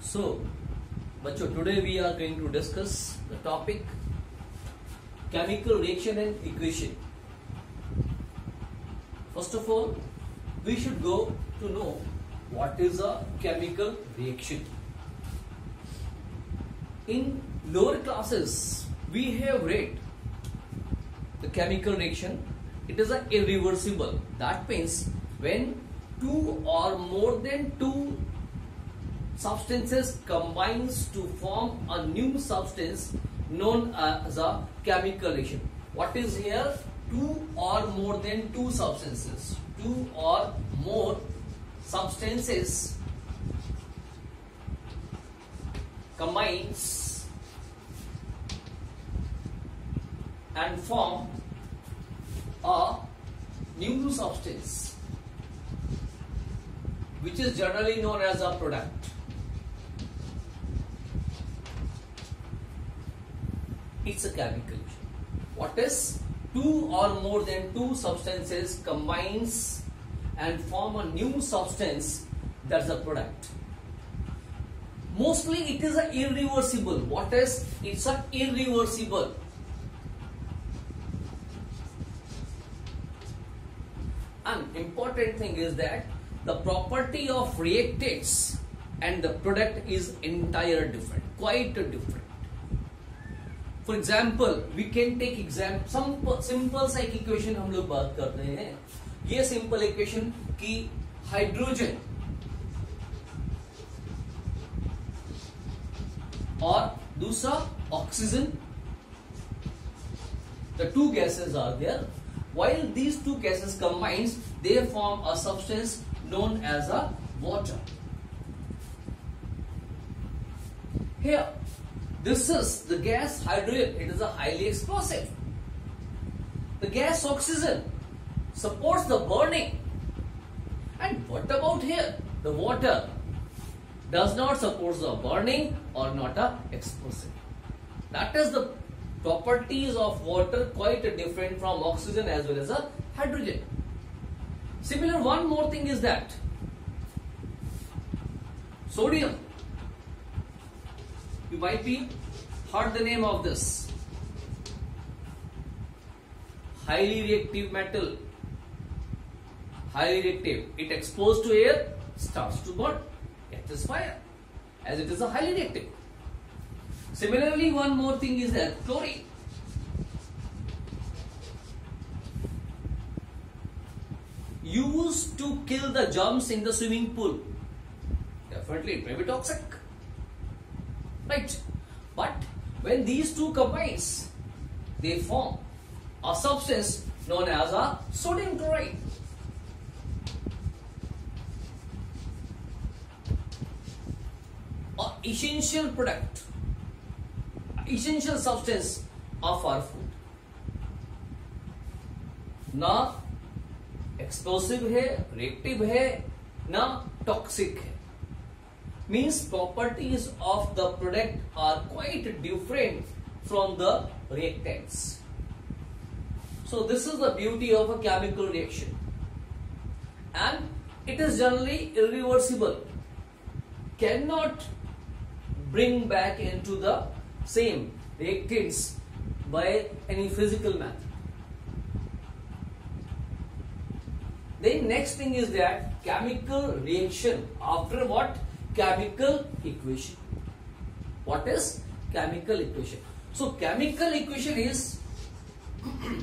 So, Bacho, today we are going to discuss the topic chemical reaction and equation. First of all, we should go to know what is a chemical reaction. In lower classes, we have read the chemical reaction. It is a irreversible. That means when two or more than two substances combines to form a new substance known as a chemical reaction. What is here? Two or more than two substances. Two or more substances combines and form a new substance which is generally known as a product. It's a chemical. What is two or more than two substances combines and form a new substance that's a product. Mostly it is a irreversible. What is? It's a irreversible. An important thing is that the property of reactants and the product is entire different, quite different. For example we can take exam simple सा एक equation हम लोग बात कर रहे हैं। ये simple equation की हाइड्रोजन और दूसरा oxygen the two gases are there while these two gases combines they form a substance known as a water here this is the gas hydrogen it is a highly explosive. The gas oxygen supports the burning. And what about here? The water does not support the burning or not a explosive. That is the properties of water quite different from oxygen as well as a hydrogen. Similar one more thing is that sodium. You might be heard the name of this. Highly reactive metal. Highly reactive. It exposed to air starts to burn. Catches fire as it is a highly reactive. Similarly, one more thing is that chlorine. Used to kill the germs in the swimming pool. Definitely, it may be toxic. Right? But when these two combines, they form a substance known as a sodium chloride. A essential product essential substance of our food ना explosive है reactive है ना toxic है means properties of the product are quite different from the reactants so this is the beauty of a chemical reaction and it is generally irreversible cannot bring back into the same reactants by any physical method. Then next thing is that chemical reaction after what? Chemical equation. What is chemical equation? So chemical equation is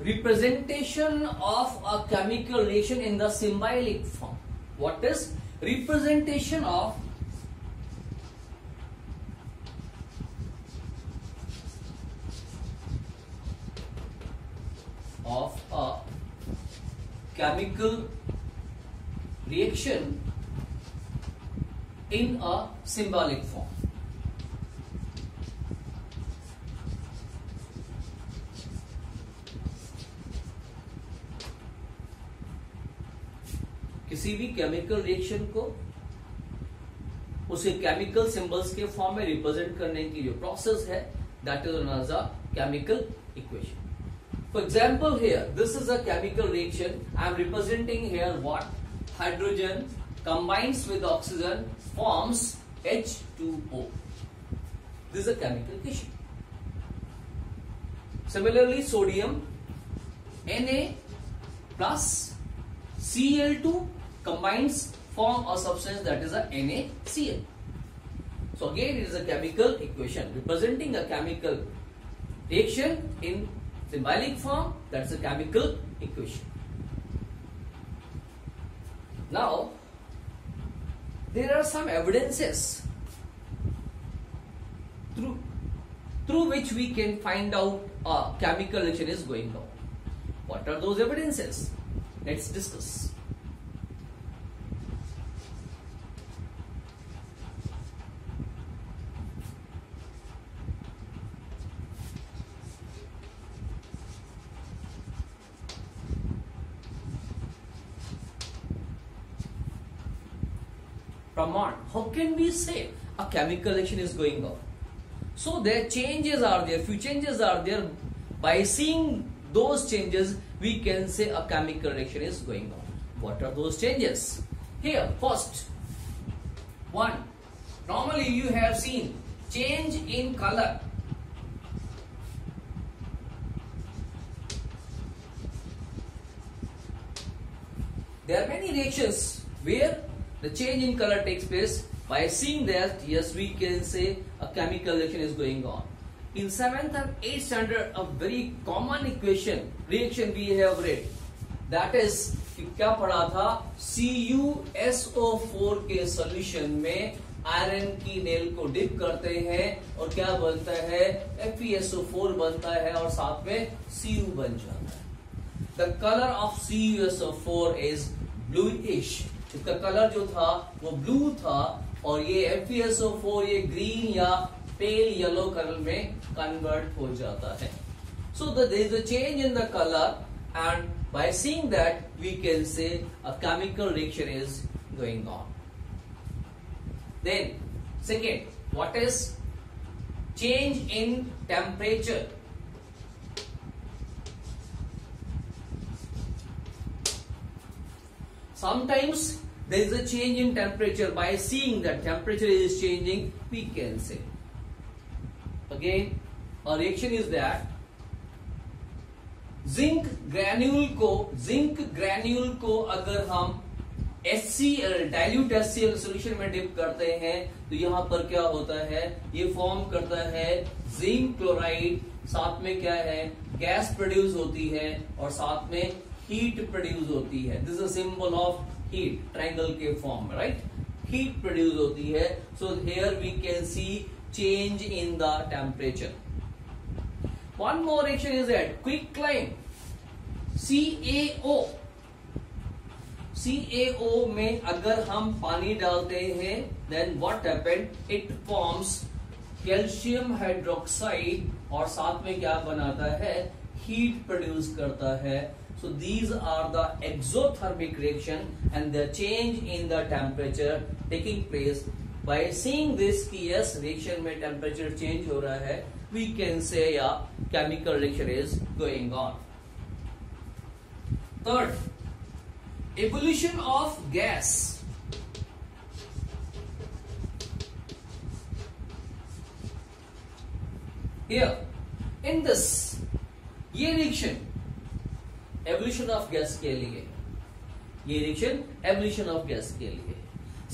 representation of a chemical reaction in the symbolic form. What is representation of of chemical reaction in a symbolic form. किसी भी chemical reaction को उसे chemical symbols के form में represent करने की जो process है that is a chemical equation For example, here, this is a chemical reaction. I am representing here what? Hydrogen combines with oxygen forms H2O. This is a chemical reaction. Similarly, sodium Na plus Cl2 combines form a substance that is a NaCl. So again it is a chemical equation representing a chemical reaction in symbolic form that's a chemical equation. Now there are some evidences through through which we can find out a chemical reaction is going on. What are those evidences? Let's discuss. How can we say a chemical reaction is going on? So their changes are there, few changes are there. By seeing those changes, we can say a chemical reaction is going on. What are those changes? Here, first, one, normally you have seen change in color. There are many reactions where the change in color takes place. By seeing that, yes, we can say a chemical reaction is going on. In 7th and 8th standard, a very common equation, reaction we have read. That is, क्या पढ़ा था CuSO4 के solution में iron की nail को dip करते हैं और क्या बनता है FeSO4 बनता है और साथ में Cu बन जाता है the colour of CuSO4 is bluish इसका कलर जो था, वो ब्लू था और ये एफ़ फोर ये ग्रीन या पेल येलो कलर में कन्वर्ट हो जाता है. So is change in the colour and by seeing that we can say a chemical reaction is going on then second what is change in temperature sometimes there is a change in temperature by seeing that temperature is changing we can say again a reaction is that zinc granule को zinc granule को अगर हम HCl dilute HCl solution में dip करते हैं तो यहाँ पर क्या होता है ये फॉर्म करता है जिंक क्लोराइड साथ में क्या है गैस प्रोड्यूस होती है और साथ में हीट प्रोड्यूस होती है. This is symbol of heat triangle के फॉर्म में राइट हीट प्रोड्यूस होती है. So here we can see change in the temperature One more reaction is that quick climb. CaO CaO में अगर हम पानी डालते हैं, then what happened? It forms calcium hydroxide और साथ में क्या बनाता है? हीट प्रोड्यूस करता है. so these are the exothermic reaction and the change in the temperature taking place by seeing this कि yes reaction में temperature change हो रहा है we can say a chemical reaction is going on. Third, evolution of gas. Here, in this, ये reaction evolution of gas के लिए। ये reaction evolution of gas के लिए।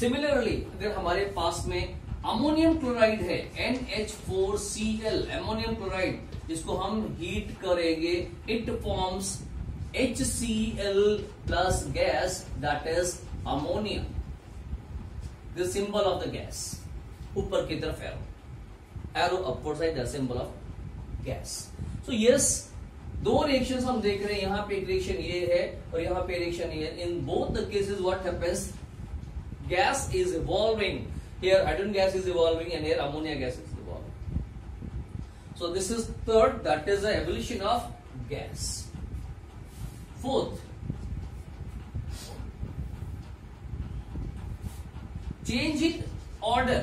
सिमिलरली अगर हमारे पास में अमोनियम क्लोराइड है NH4Cl अमोनियम क्लोराइड जिसको हम हीट करेंगे it forms HCl plus gas that is ammonia the symbol of the gas ऊपर की तरफ़ arrow arrow upward side the symbol of gas so yes दो रिएक्शन हम देख रहे हैं, यहाँ पर रिएक्शन ये है और यहाँ पर रिएक्शन ये है। In both the cases what happens gas is evolving here hydrogen gas is evolving and here ammonia gas is evolving so this is third that is the evolution of gas fourth change in order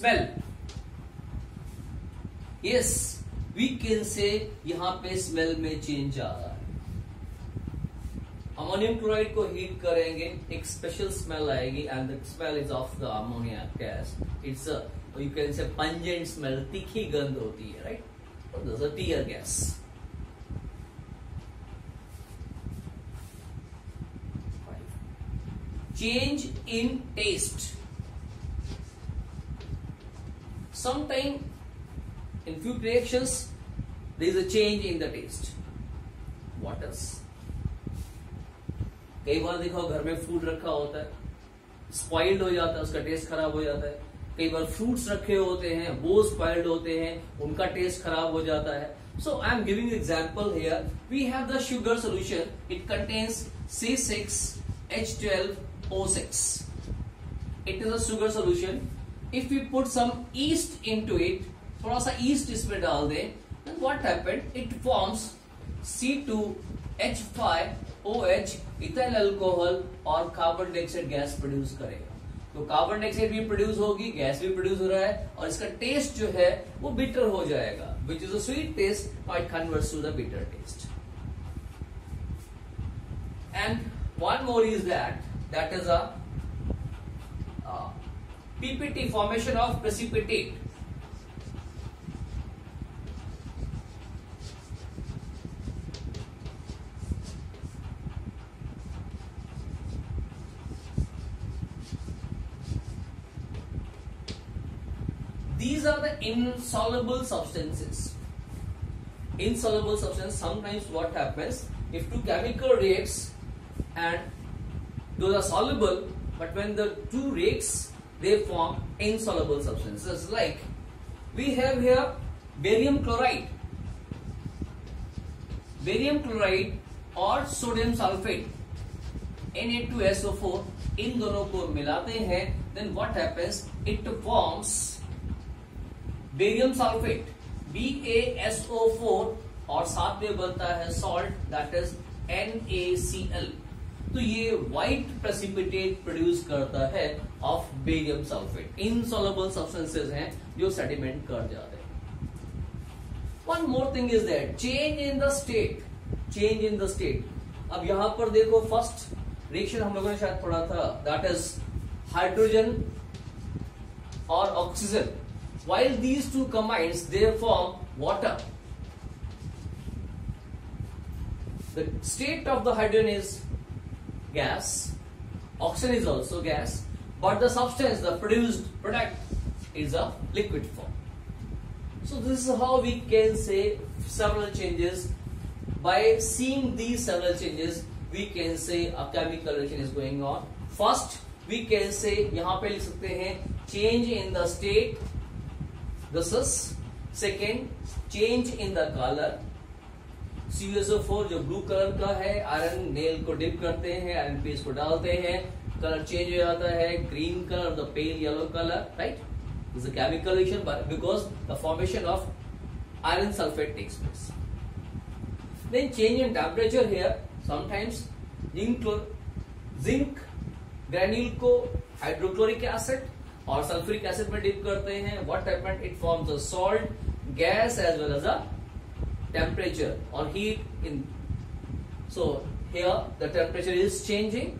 smell. Yes we can say यहाँ पे smell में change आ रहा है। Ammonium chloride को heat करेंगे, एक special smell आएगी and the smell is of the ammonia gas it's you can say pungent smell तीखी गंध होती है right a tear gas change in taste. Sometime, in few reactions there is a change in the taste. What else? कई बार देखो, घर में food रखा होता है स्पॉइल्ड हो जाता है, उसका टेस्ट खराब हो जाता है। कई बार फ्रूट्स रखे होते हैं, वो स्पॉइल्ड होते हैं, उनका टेस्ट खराब हो जाता है। So I am giving example here we have the sugar solution it contains C six H twelve O six it if you put some yeast into it थोड़ा सा ईस्ट इसमें डाल दें, then what happened? It forms C2H5OH ethyl alcohol और carbon dioxide gas produce करेगा। तो carbon dioxide भी produce होगी गैस भी प्रोड्यूस हो रहा है, और इसका टेस्ट जो है, वो बिटर हो जाएगा which is a sweet taste और it converts to the bitter taste and one more is that that is a PPT formation of precipitate. These are the insoluble substances. Insoluble substance sometimes what happens if two chemical reacts and those are soluble but when the two reacts they form insoluble substances like we have here barium chloride barium chloride और sodium sulphate Na2SO4 इन दोनों को मिलाते हैं then what happens it forms barium sulphate BaSO4 और साथ में बनता है सॉल्ट दैट इज़ NaCl तो ये व्हाइट प्रेसिपिटेट प्रोड्यूस करता है of barium sulphate insoluble substances हैं जो सेडिमेंट कर जाते हैं। One more thing is that change in the state change in the state अब यहाँ पर देखो फ़र्स्ट रिएक्शन हम लोगों ने शायद पढ़ा था दैट इज़ हाइड्रोजन और oxygen while these two combines, they form water the state of the hydrogen is gas. Oxygen is also gas but the substance the produced product is a liquid form. So this is how we can say several changes. By seeing these several changes we can say a chemical reaction is going on. First we can say yahan pe likh sakte hain change in the state this is second change in the color C U S O four जो blue colour का है iron nail को dip करते हैं iron piece को डालते हैं colour change हो जाता है green colour the pale yellow colour right is a chemical reaction but because the formation of iron sulphate takes place then change in temperature here sometimes zinc zinc granule को hydrochloric acid और sulphuric acid में dip करते हैं what happened it forms a salt gas as well as a temperature or heat in so here the temperature is changing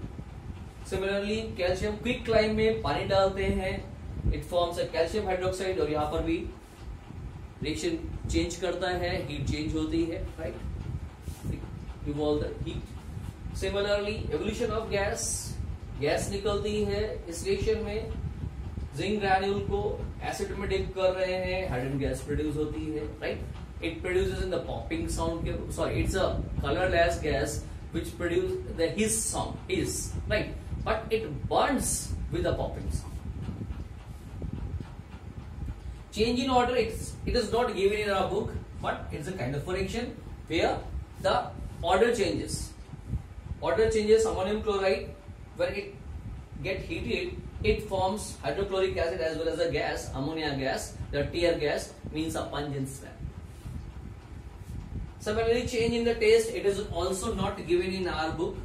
similarly calcium quick climb mein pani dalte hain it forms a calcium hydroxide aur yahan par bhi reaction change karta hai heat change hoti hai right revolve the heat similarly evolution of gas gas निकलती है इस reaction में zinc granule को acid में dip कर रहे हैं hydrogen gas produce होती है right right? it produces in the popping sound sorry it's a colorless gas which produces the his sound his right? But it burns with a popping sound. Change in order it's it is not given in our book but it's a kind of reaction where the order changes. Order changes ammonium chloride when it get heated it forms hydrochloric acid as well as a gas ammonia gas the tear gas means a pungent smell Similarly, change in the taste, it is also not given in our book.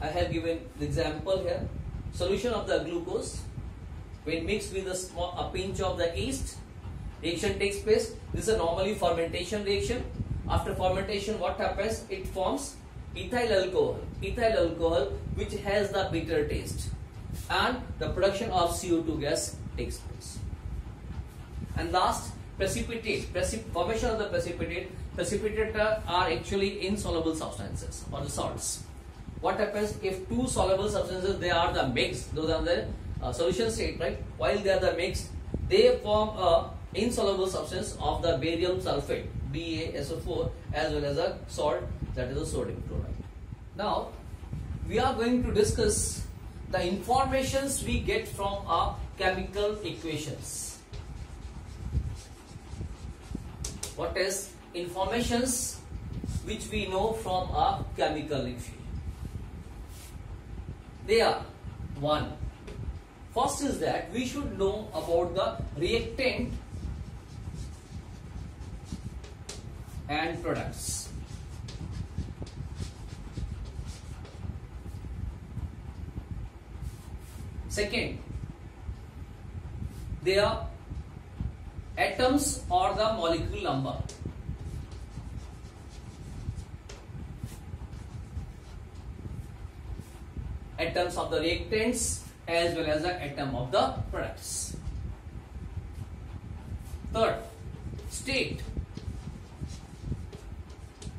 I have given the example here. Solution of the glucose. When mixed with a small a pinch of the yeast reaction takes place. This is a normally fermentation reaction. After fermentation what happens? It forms ethyl alcohol. Ethyl alcohol which has the bitter taste. And the production of CO2 gas takes place. And last precipitate precip formation of the precipitate precipitate are actually insoluble substances or the salts what happens if two soluble substances they are the mixed those are the uh, solution state right while they are the mixed they form a insoluble substance of the barium sulfate BaSO4 as well as a salt that is a sodium chloride. Now we are going to discuss the informations we get from our chemical equations. What is informations which we know from our chemical equation? They are one. First is that we should know about the reactant and products. Second, they are atoms or the molecule number. Atoms of the reactants as well as the atom of the products. Third, state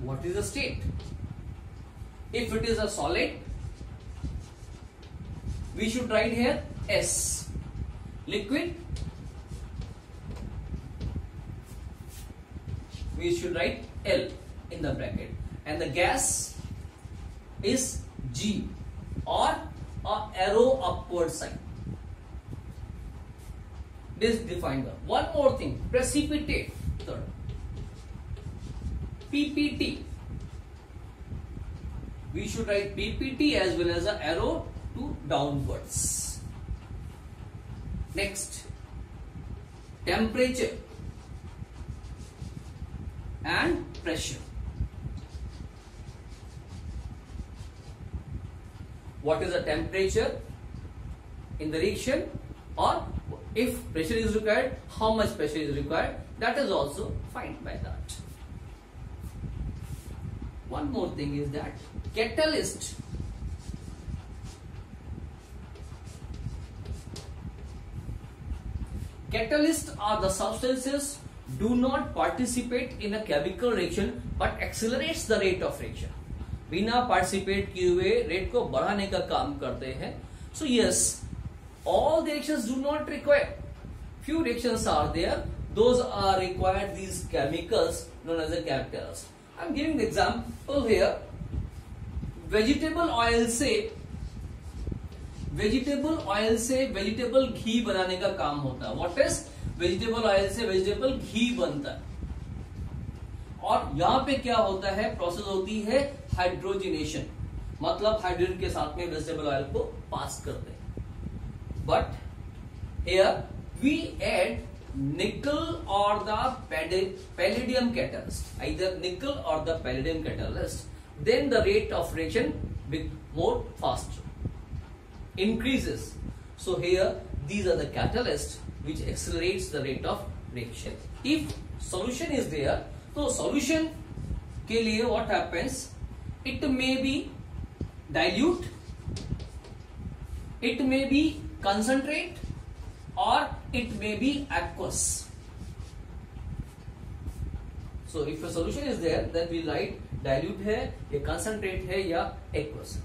what is the state? If it is a solid, we should write here S. Liquid, we should write L in the bracket. And the gas is G or a arrow upward sign. This defined one more thing precipitate third PPT. We should write PPT as well as an arrow to downwards. Next, temperature and pressure. What is the temperature in the reaction or if pressure is required, how much pressure is required, that is also fine by that. One more thing is that catalyst Catalysts are the substances do not participate in a chemical reaction, but accelerates the rate of reaction. बिना participate किए हुए rate को बढ़ाने का काम करते हैं। So yes all the reactions do not require few reactions are there those are required these chemicals known as a captors I am giving example here vegetable oil से वेजिटेबल ऑयल से vegetable घी बनाने का काम होता है। What is vegetable oil से vegetable घी बनता है। और यहाँ पे क्या होता है? प्रोसेस होती है हाइड्रोजिनेशन मतलब हाइड्रोजन के साथ में वेजिटेबल ऑयल को पास करते हैं। बट हेयर वी एड निकल और the palladium catalyst either nickel और the palladium catalyst then the rate of reaction big more fast increases so here these are the catalyst which accelerates the rate of reaction. If solution is there, so solution के लिए what happens? It may be dilute, it may be concentrate or it may be aqueous. So if a solution is there then we write dilute है या concentrate है या aqueous